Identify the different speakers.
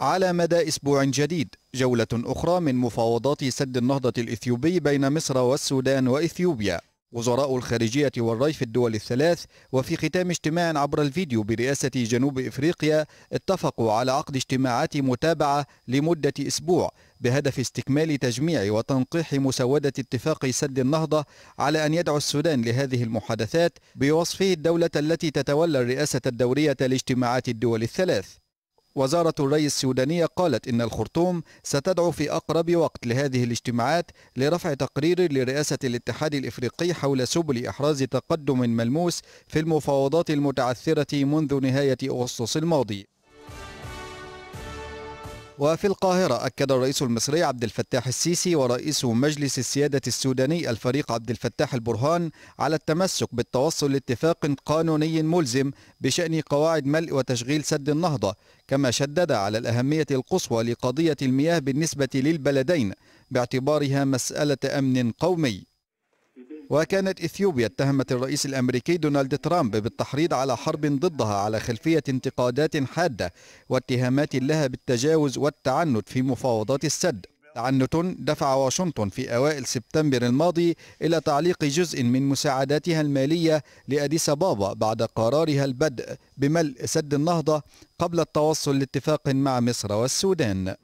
Speaker 1: على مدى أسبوع جديد جولة أخرى من مفاوضات سد النهضة الإثيوبي بين مصر والسودان وإثيوبيا. وزراء الخارجية والري في الدول الثلاث وفي ختام اجتماع عبر الفيديو برئاسة جنوب إفريقيا اتفقوا على عقد اجتماعات متابعة لمدة أسبوع بهدف استكمال تجميع وتنقيح مسودة اتفاق سد النهضة على أن يدعو السودان لهذه المحادثات بوصفه الدولة التي تتولى الرئاسة الدورية لاجتماعات الدول الثلاث. وزارة الري السودانية قالت إن الخرطوم ستدعو في أقرب وقت لهذه الاجتماعات لرفع تقرير لرئاسة الاتحاد الإفريقي حول سبل إحراز تقدم ملموس في المفاوضات المتعثرة منذ نهاية أغسطس الماضي. وفي القاهرة أكد الرئيس المصري عبد الفتاح السيسي ورئيس مجلس السيادة السوداني الفريق عبد الفتاح البرهان على التمسك بالتوصل لاتفاق قانوني ملزم بشأن قواعد ملء وتشغيل سد النهضة كما شدد على الأهمية القصوى لقضية المياه بالنسبة للبلدين باعتبارها مسألة أمن قومي. وكانت إثيوبيا اتهمت الرئيس الأمريكي دونالد ترامب بالتحريض على حرب ضدها على خلفية انتقادات حادة واتهامات لها بالتجاوز والتعنت في مفاوضات السد. تعنت دفع واشنطن في أوائل سبتمبر الماضي إلى تعليق جزء من مساعداتها المالية لأديس بابا بعد قرارها البدء بملء سد النهضة قبل التوصل لاتفاق مع مصر والسودان.